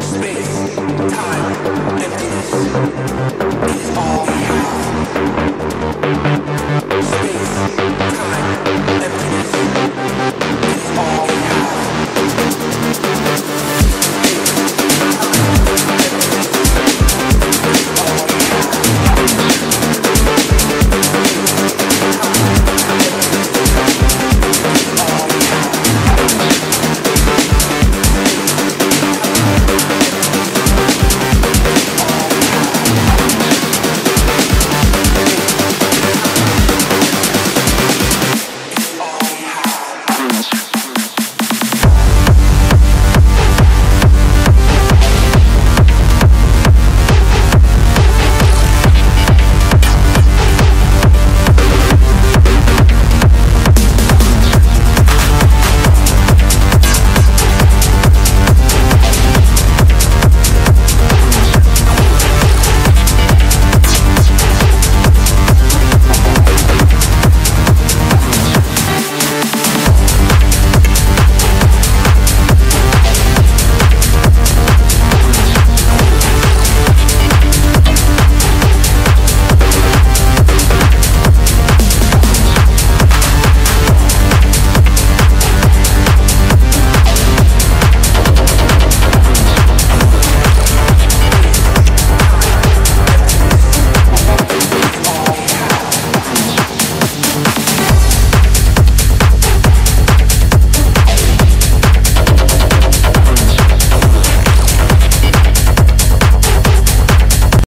Space, time, emptiness.